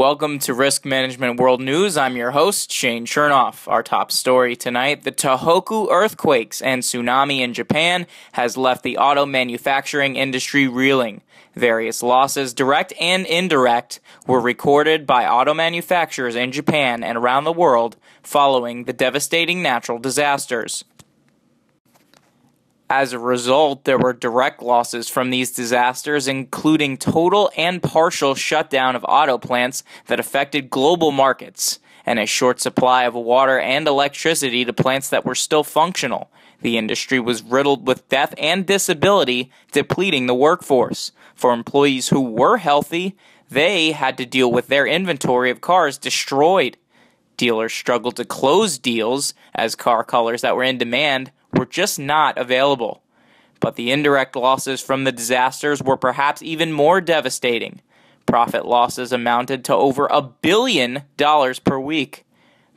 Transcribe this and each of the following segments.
Welcome to Risk Management World News. I'm your host, Shane Chernoff. Our top story tonight the Tohoku earthquakes and tsunami in Japan has left the auto manufacturing industry reeling. Various losses, direct and indirect, were recorded by auto manufacturers in Japan and around the world following the devastating natural disasters. As a result, there were direct losses from these disasters, including total and partial shutdown of auto plants that affected global markets, and a short supply of water and electricity to plants that were still functional. The industry was riddled with death and disability, depleting the workforce. For employees who were healthy, they had to deal with their inventory of cars destroyed. Dealers struggled to close deals as car colors that were in demand were just not available. But the indirect losses from the disasters were perhaps even more devastating. Profit losses amounted to over a billion dollars per week.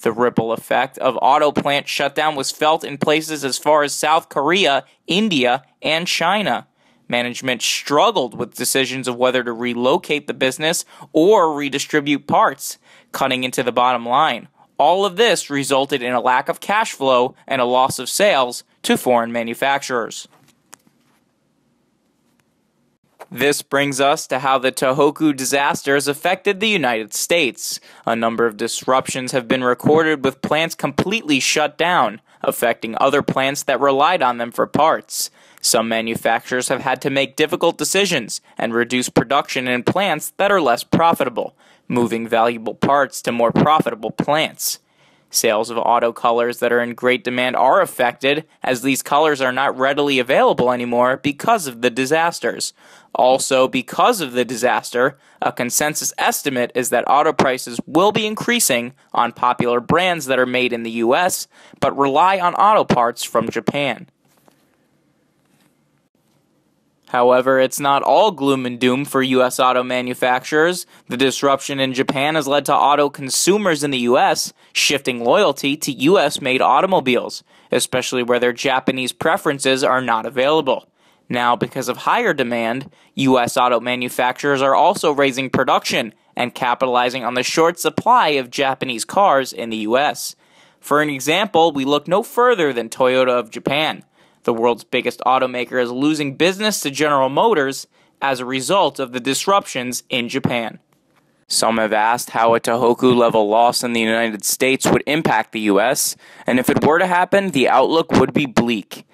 The ripple effect of auto plant shutdown was felt in places as far as South Korea, India, and China. Management struggled with decisions of whether to relocate the business or redistribute parts, cutting into the bottom line. All of this resulted in a lack of cash flow and a loss of sales to foreign manufacturers. This brings us to how the Tohoku disasters affected the United States. A number of disruptions have been recorded with plants completely shut down, affecting other plants that relied on them for parts. Some manufacturers have had to make difficult decisions and reduce production in plants that are less profitable, moving valuable parts to more profitable plants. Sales of auto colors that are in great demand are affected, as these colors are not readily available anymore because of the disasters. Also, because of the disaster, a consensus estimate is that auto prices will be increasing on popular brands that are made in the US but rely on auto parts from Japan. However, it's not all gloom and doom for U.S. auto manufacturers. The disruption in Japan has led to auto consumers in the U.S. shifting loyalty to U.S. made automobiles, especially where their Japanese preferences are not available. Now, because of higher demand, U.S. auto manufacturers are also raising production and capitalizing on the short supply of Japanese cars in the U.S. For an example, we look no further than Toyota of Japan. The world's biggest automaker is losing business to General Motors as a result of the disruptions in Japan. Some have asked how a Tohoku level loss in the United States would impact the US, and if it were to happen, the outlook would be bleak.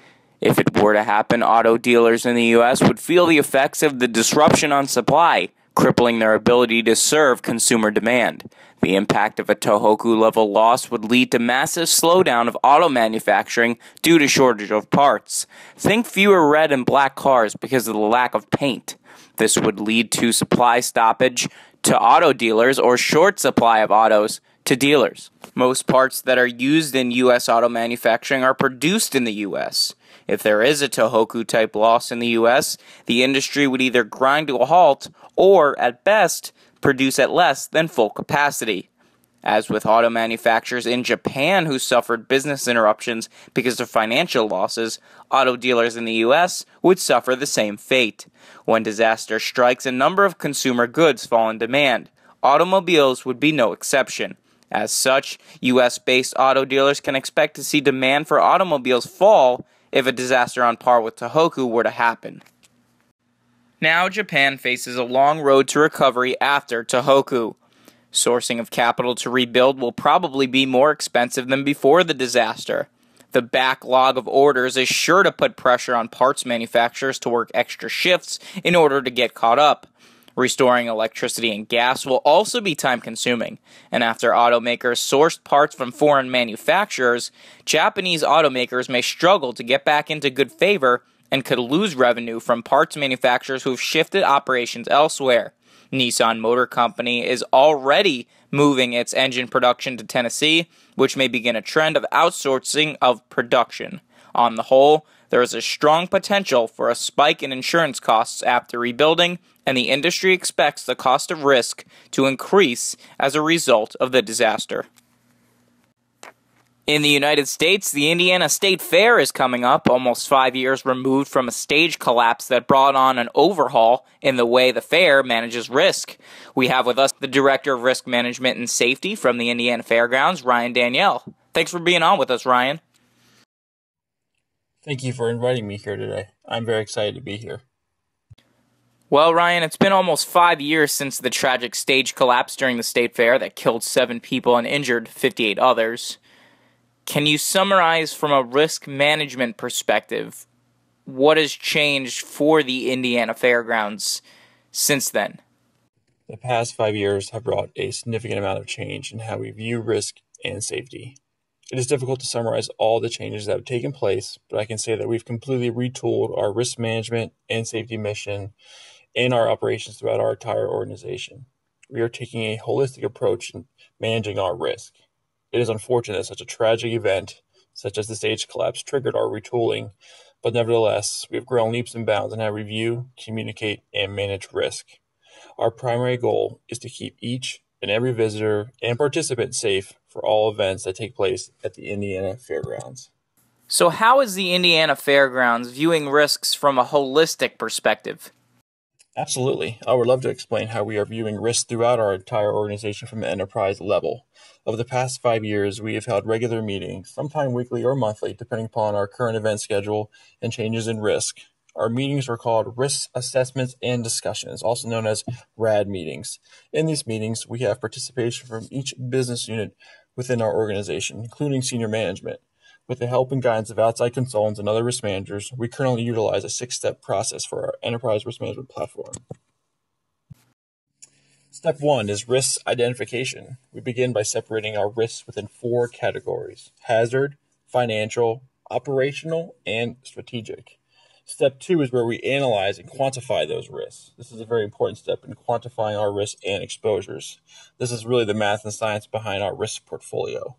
If it were to happen, auto dealers in the US would feel the effects of the disruption on supply, crippling their ability to serve consumer demand. The impact of a Tohoku level loss would lead to massive slowdown of auto manufacturing due to shortage of parts. Think fewer red and black cars because of the lack of paint. This would lead to supply stoppage to auto dealers or short supply of autos to dealers. Most parts that are used in U.S. auto manufacturing are produced in the U.S. If there is a Tohoku type loss in the US, the industry would either grind to a halt or, at best, produce at less than full capacity. As with auto manufacturers in Japan who suffered business interruptions because of financial losses, auto dealers in the US would suffer the same fate. When disaster strikes, a number of consumer goods fall in demand. Automobiles would be no exception. As such, US based auto dealers can expect to see demand for automobiles fall if a disaster on par with Tohoku were to happen. Now, Japan faces a long road to recovery after Tohoku. Sourcing of capital to rebuild will probably be more expensive than before the disaster. The backlog of orders is sure to put pressure on parts manufacturers to work extra shifts in order to get caught up. Restoring electricity and gas will also be time consuming, and after automakers sourced parts from foreign manufacturers, Japanese automakers may struggle to get back into good favor and could lose revenue from parts manufacturers who've shifted operations elsewhere. Nissan Motor Company is already moving its engine production to Tennessee, which may begin a trend of outsourcing of production. On the whole, there is a strong potential for a spike in insurance costs after rebuilding, and the industry expects the cost of risk to increase as a result of the disaster. In the United States, the Indiana State Fair is coming up, almost five years removed from a stage collapse that brought on an overhaul in the way the fair manages risk. We have with us the Director of Risk Management and Safety from the Indiana Fairgrounds, Ryan Danielle. Thanks for being on with us, Ryan. Thank you for inviting me here today. I'm very excited to be here. Well, Ryan, it's been almost five years since the tragic stage collapse during the state fair that killed seven people and injured 58 others. Can you summarize from a risk management perspective what has changed for the Indiana Fairgrounds since then? The past five years have brought a significant amount of change in how we view risk and safety. It is difficult to summarize all the changes that have taken place, but I can say that we've completely retooled our risk management and safety mission and our operations throughout our entire organization. We are taking a holistic approach in managing our risk. It is unfortunate that such a tragic event, such as the stage collapse, triggered our retooling, but nevertheless, we have grown leaps and bounds in how we view, communicate, and manage risk. Our primary goal is to keep each and every visitor and participant safe for all events that take place at the Indiana Fairgrounds. So, how is the Indiana Fairgrounds viewing risks from a holistic perspective? Absolutely. I would love to explain how we are viewing risk throughout our entire organization from an enterprise level. Over the past five years, we have held regular meetings, sometime weekly or monthly, depending upon our current event schedule and changes in risk. Our meetings are called Risk Assessments and Discussions, also known as RAD meetings. In these meetings, we have participation from each business unit within our organization, including senior management. With the help and guidance of outside consultants and other risk managers, we currently utilize a six step process for our enterprise risk management platform. Step one is risk identification. We begin by separating our risks within four categories hazard, financial, operational, and strategic. Step two is where we analyze and quantify those risks. This is a very important step in quantifying our risks and exposures. This is really the math and science behind our risk portfolio.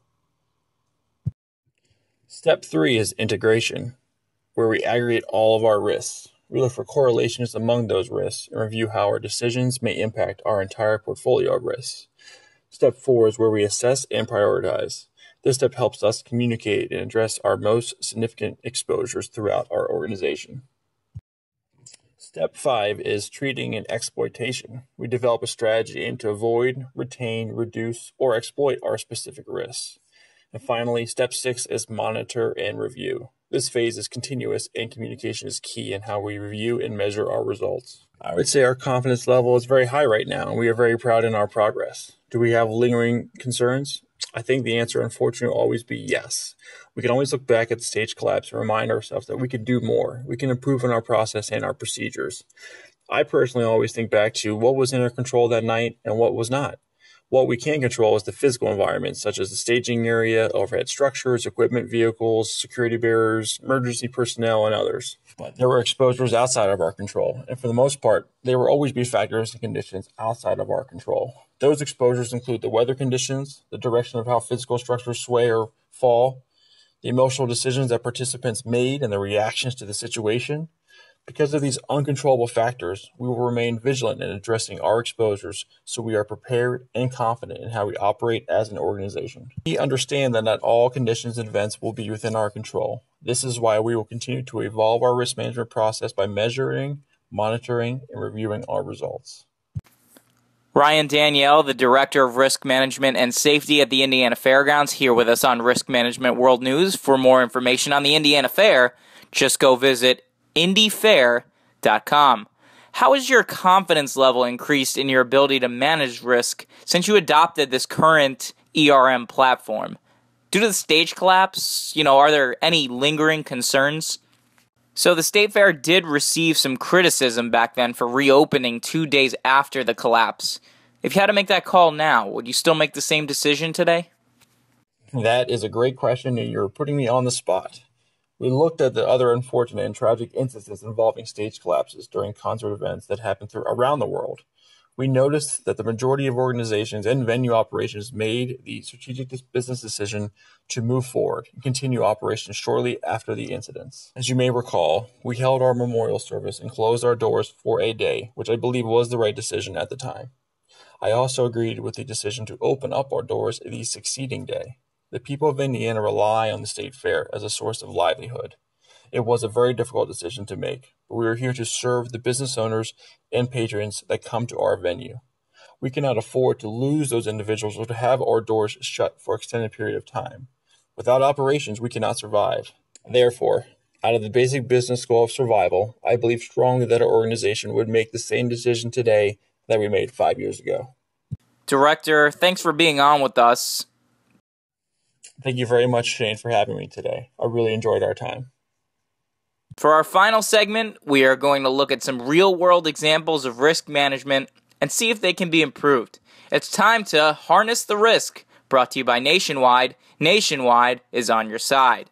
Step three is integration, where we aggregate all of our risks. We look for correlations among those risks and review how our decisions may impact our entire portfolio of risks. Step four is where we assess and prioritize. This step helps us communicate and address our most significant exposures throughout our organization. Step five is treating and exploitation. We develop a strategy aimed to avoid, retain, reduce, or exploit our specific risks. And finally, step six is monitor and review. This phase is continuous and communication is key in how we review and measure our results. I would say our confidence level is very high right now and we are very proud in our progress. Do we have lingering concerns? I think the answer, unfortunately, will always be yes. We can always look back at the stage collapse and remind ourselves that we could do more. We can improve on our process and our procedures. I personally always think back to what was in our control that night and what was not. What we can control is the physical environment, such as the staging area, overhead structures, equipment vehicles, security bearers, emergency personnel, and others. But there were exposures outside of our control, and for the most part, there will always be factors and conditions outside of our control. Those exposures include the weather conditions, the direction of how physical structures sway or fall, the emotional decisions that participants made, and the reactions to the situation, because of these uncontrollable factors, we will remain vigilant in addressing our exposures so we are prepared and confident in how we operate as an organization. We understand that not all conditions and events will be within our control. This is why we will continue to evolve our risk management process by measuring, monitoring, and reviewing our results. Ryan Danielle, the Director of Risk Management and Safety at the Indiana Fairgrounds, here with us on Risk Management World News. For more information on the Indiana Fair, just go visit indyfair.com. How has your confidence level increased in your ability to manage risk since you adopted this current ERM platform? Due to the stage collapse, you know, are there any lingering concerns? So the State Fair did receive some criticism back then for reopening 2 days after the collapse. If you had to make that call now, would you still make the same decision today? That is a great question and you're putting me on the spot. We looked at the other unfortunate and tragic instances involving stage collapses during concert events that happened through, around the world. We noticed that the majority of organizations and venue operations made the strategic business decision to move forward and continue operations shortly after the incidents. As you may recall, we held our memorial service and closed our doors for a day, which I believe was the right decision at the time. I also agreed with the decision to open up our doors the succeeding day. The people of Indiana rely on the state fair as a source of livelihood. It was a very difficult decision to make, but we are here to serve the business owners and patrons that come to our venue. We cannot afford to lose those individuals or to have our doors shut for extended period of time. Without operations, we cannot survive. Therefore, out of the basic business goal of survival, I believe strongly that our organization would make the same decision today that we made five years ago. Director, thanks for being on with us. Thank you very much, Shane, for having me today. I really enjoyed our time. For our final segment, we are going to look at some real world examples of risk management and see if they can be improved. It's time to harness the risk. Brought to you by Nationwide. Nationwide is on your side.